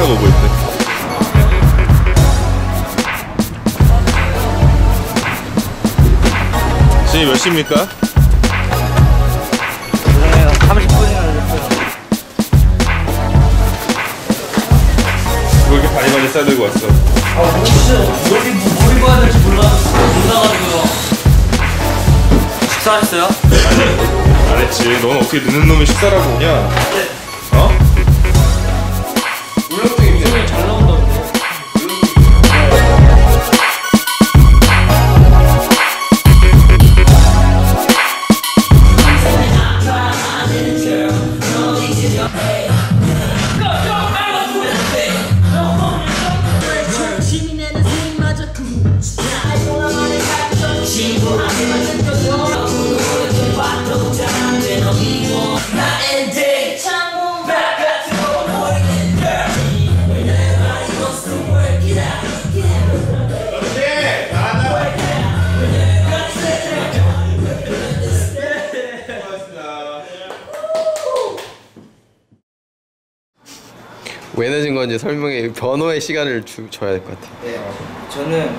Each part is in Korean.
타고 오고 있대 지금 몇 시입니까? 죄송해요. 30분이나 늦었어요. 왜 이렇게 바리바리 싸들고 왔어? 아, 진짜 머리, 뭐 입어야 될지 몰라, 몰라가지고요. 식사하셨어요? 안 했지 넌 어떻게 늦는 놈이 식사라고 오냐? 어? 왜 늦은 건지 설명해 변호의 시간을 주, 줘야 될 것 같아. 네, 저는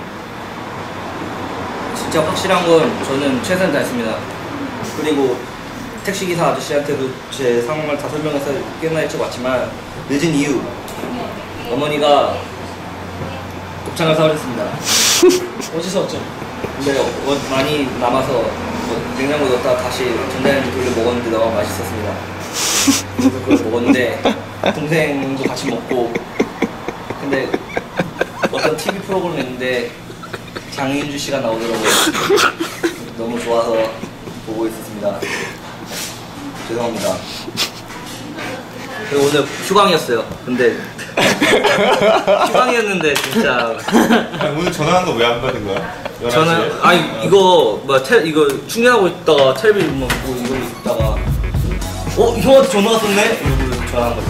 진짜 확실한 건 저는 최선을 다했습니다. 그리고 택시기사 아저씨한테도 제 상황을 다 설명해서 꽤나 일찍 왔지만 늦은 이유 어머니가 곱창을 사오셨습니다. 어디서 왔죠? 근데 어, 많이 남아서 뭐 냉장고에 넣었다 다시 전자레인지 돌려 먹었는데 너무 맛있었습니다. 그걸 먹었는데 동생도 같이 먹고 근데 어떤 TV 프로그램 했는데 장윤주 씨가 나오더라고요. 너무 좋아서 보고 있었습니다. 죄송합니다. 그리고 오늘 휴강이었어요. 근데 휴강이었는데 진짜 아니, 오늘 전화한 거 왜 안 받은 거야? 11시에? 저는 아니 이거 뭐 텔, 이거 충전하고 있다가 텔레비전 뭐 보고 이거 있다가 어 형한테 전화 왔었네 이러고 전화한 거죠.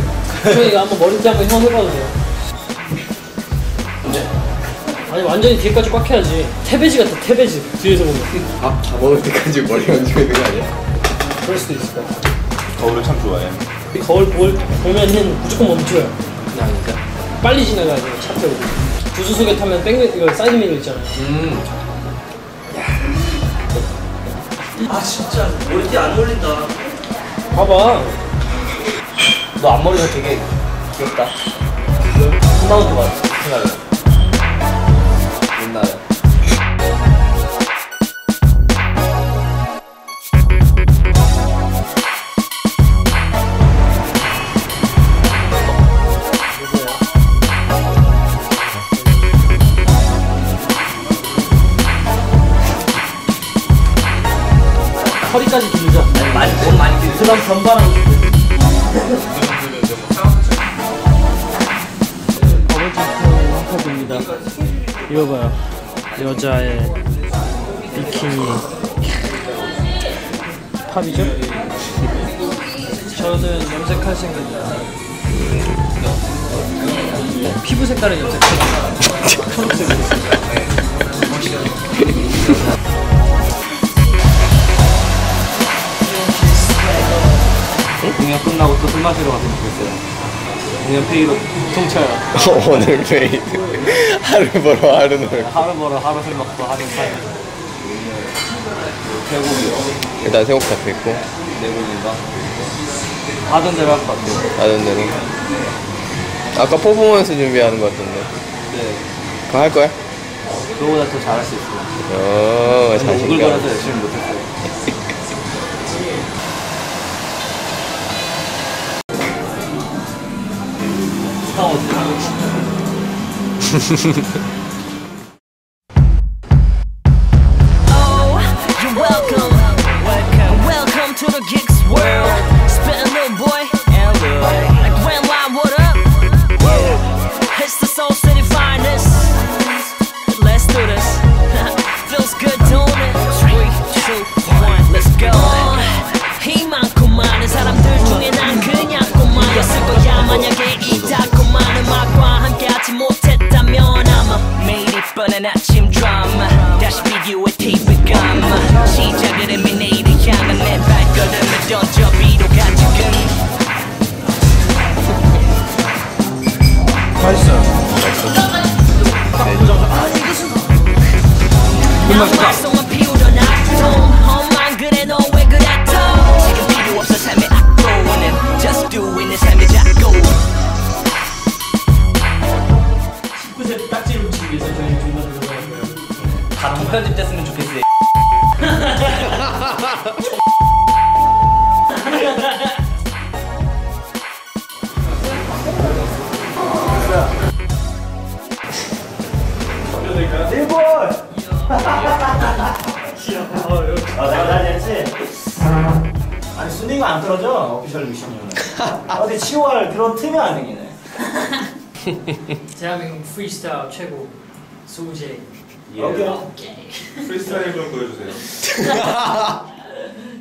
형 이거 한번 머리띠 한번 형 해봐도 돼요. 근데 아니 완전히 뒤에까지 꽉 해야지. 태베지 같아 태베지. 뒤에서 보면. 밥, 다 먹을 때까지 머리 얹고 있는 거 아니야? 그럴 수도 있을 것 같아. 거울을 참 좋아해 거울 볼, 보면은 무조건 멈춰요. 그냥 진짜. 빨리 지나가야 돼요, 차 태우고. 조수석에 타면 백미, 이거 사이드미러 있잖아요. 음. 아 진짜 머리띠 안 어울린다. 봐봐. 너 앞머리가 되게 귀엽다. 홈마운트 같아 생각해. 옛날에. 허리까지. 많이 너무 많이 들그 다음 전반하고 싶어. 버블 카드입니다. 이거 봐요. 여자의 비키니 팝이죠? 저는 염색할 생각입니다. 피부 색깔은 염색해요. 공연 끝나고 또 술 마시러 갔으면 좋겠어요. 공연 페이로 통쳐요. 오늘 매일 하루 벌어 하루 놀. 하루 벌어 하루 술 먹고 하루 사요. 태국이요. 일단 새곡 잡혀있고 내국인가? 하던 대로 할 것 같아요. 하던 대로. 아까 퍼포먼스 준비하는 것 같던데. 네. 그거 할 거야? 그거보다 더 잘할 수 있어요. 어 자신감. 오글거려서 열심히 못했어요. 到底是什 맛있어요. 맛있다. 다 통편집됐으면 좋겠어요. 대한민국 프리스타일 최고 소재. 오케이. 프리스타일 좀 보여주세요.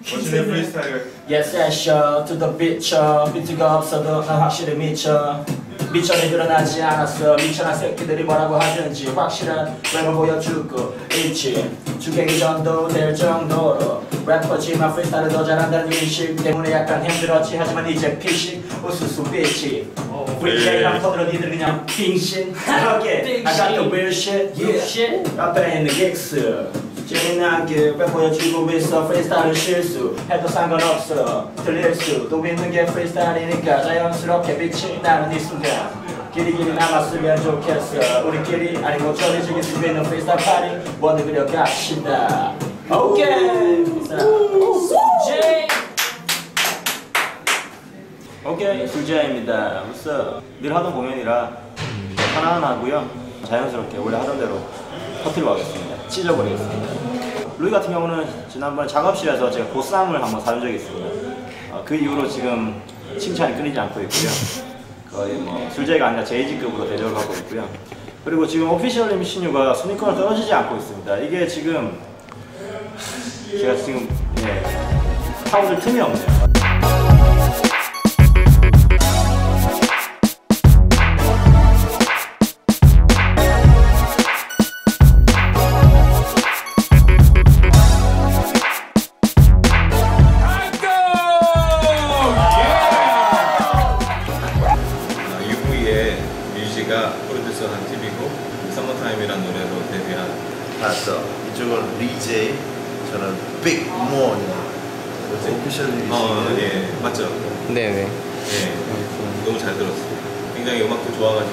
멋있는 프리스타일. Yes, yes, sure. To the beat, uh, 비트가 없어도 난 확실히 미쳐. 밑천이 드러나지 않았어. 미천한 새끼들이 뭐라고 하든지 확실한 랩을 보여주고 있지. 주객이 전도 될 정도로 래퍼지만 프리스타일을 더 잘한다는 인식 때문에 약간 힘들었지. 하지만 이제 피식 우수수 빛이. 프리제이랑 터들어 니들 그냥 빙신. Okay, I got the real shit. Yeah. shit. 앞에 있는 긱스 랩 보여주고 있어 프리스타일 실수 해도 상관없어. 들릴 수도 있는 게 프리스타일이니까 자연스럽게 빛이 나는 이 순간 길이 길이 남았으면 좋겠어. 우리끼리 아니고 전에 즐길 수 있는 프리스타일 파리 원을 그려갑시다. 오케이. 제이. 오케이 술자입니다. 우서 늘 하던 공연이라 편안하고요. 자연스럽게 원래 하던 대로 터트리고 가겠습니다. 찢어버리겠습니다 루이 같은 경우는 지난번 작업실에서 제가 보쌈을 한번 사준 적이 있습니다. 어, 그 이후로 지금 칭찬이 끊이지 않고 있고요. 거의 뭐 술자가 아니라 제이지급으로 대접을 받고 있고요. 그리고 지금 오피셜 MC뉴가 순위권을 떨어지지 않고 있습니다. 이게 지금 제가 지금 예, 타오를 틈이 없네요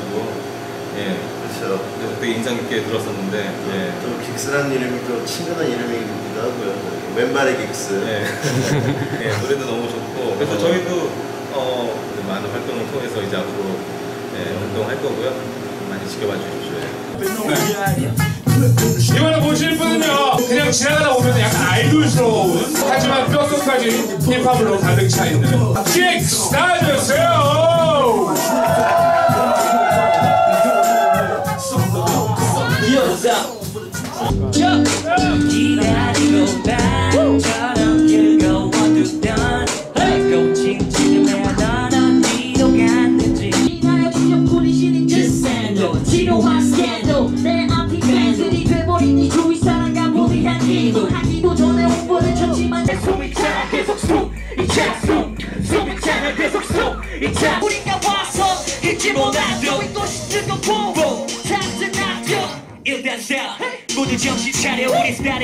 가지고, 예, 그렇죠. 그래서 되게 인상 깊게 들었었는데, 예, 또 긱스라는 이름이 또 친근한 이름이기도 하고요. 왼발의 긱스. 예, 예, 노래도 너무 좋고, 그래서 저희도 어, 많은 활동을 통해서 이제 앞으로 예, 활동할 거고요. 많이 지켜봐 주십시오. 이번에 보실 분은요 그냥 지나가다 보면 약간 아이돌스러운 하지만 뼛속까지 힙합으로 가득 차 있는 킥 나와주세요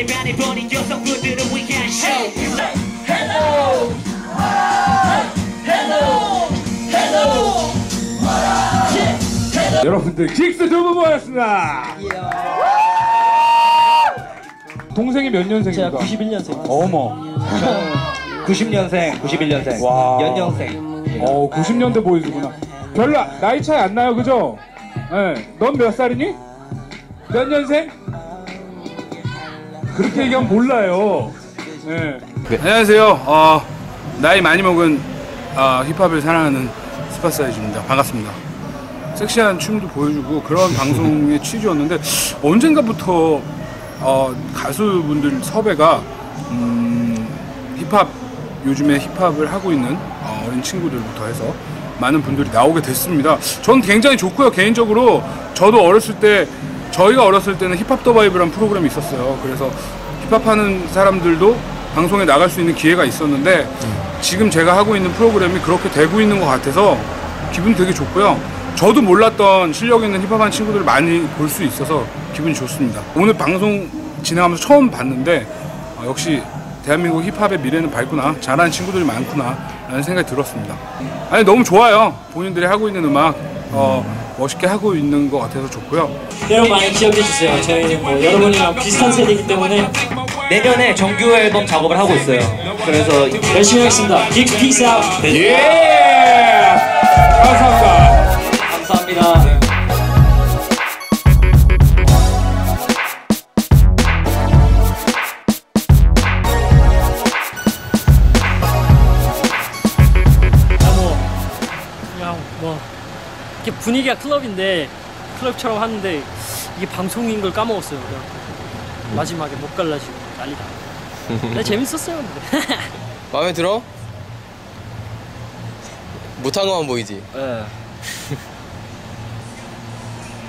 우리 스타일에 반해버린 여성분들을 위한 쇼 Hello Hello Hello 여러분들 킥스 두분 모였습니다 동생이 몇 년생입니까? 제가 91년생. 어머 90년생 91년생 와. 연년생 어 90년대 보이시구나 별로 나이 차이 안 나요 그죠? 예. 넌몇 살이니? 몇 년생? 그렇게 얘기하면 몰라요 예. 안녕하세요. 어, 나이 많이 먹은 어, 힙합을 사랑하는 스파사이즈입니다. 반갑습니다. 섹시한 춤도 보여주고 그런 방송의 취지였는데 언젠가부터 어, 가수분들 섭외가 음, 힙합 요즘에 힙합을 하고 있는 어, 어린 친구들부터 해서 많은 분들이 나오게 됐습니다. 전 굉장히 좋고요. 개인적으로 저도 어렸을 때 저희가 어렸을 때는 힙합 더 바이브라는 프로그램이 있었어요. 그래서 힙합하는 사람들도 방송에 나갈 수 있는 기회가 있었는데 지금 제가 하고 있는 프로그램이 그렇게 되고 있는 것 같아서 기분 되게 좋고요. 저도 몰랐던 실력 있는 힙합하는 친구들을 많이 볼 수 있어서 기분이 좋습니다. 오늘 방송 진행하면서 처음 봤는데 어, 역시 대한민국 힙합의 미래는 밝구나 잘하는 친구들이 많구나 라는 생각이 들었습니다 아니 너무 좋아요 본인들이 하고 있는 음악 어, 멋있게 하고 있는 것 같아서 좋고요 여러분 많이 기억해 주세요. 저희는 뭐 여러분이랑 비슷한 세대이기 때문에 내년에 정규 앨범 작업을 하고 있어요. 그래서 열심히 하겠습니다. 긱스 peace out. 예 감사합니다 분위기가 클럽인데 클럽처럼 하는데 이게 방송인 걸 까먹었어요. 그래갖고 마지막에 못 갈라지고 난리다. 근데 재밌었어요. 근데. 마음에 들어? 못한 것만 보이지. 예.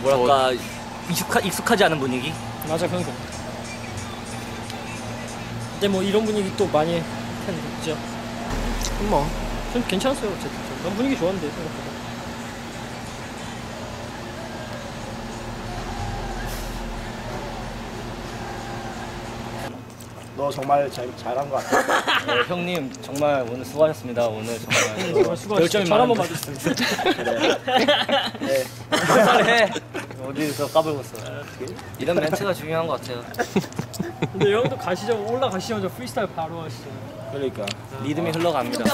뭐랄까 익숙하, 익숙하지 않은 분위기? 맞아 그런 거. 근데 뭐 이런 분위기 또 많이 했죠. 뭐. 좀 괜찮았어요 어쨌든. 난 분위기 좋았는데 생각보다. 너 정말 잘, 잘한 것 같아. 네, 형님 정말 오늘 수고하셨습니다. 오늘 정말 정말 수고하셨어요. 잘 한번 봐주세요. 네. 잘해. 어디서 까불고 있어. 이런 멘트가 중요한 것 같아요. 근데 형도 가시죠 올라가시자마자 프리스타일 바로 하시죠. 그러니까 리듬이 흘러갑니다.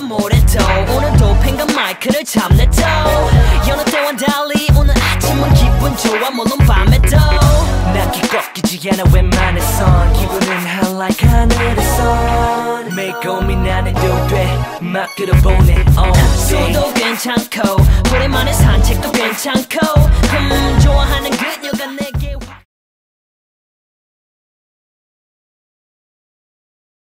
막 끌어보네 all day 괜찮고 오랜만에 산책도 괜찮고 음 좋아하는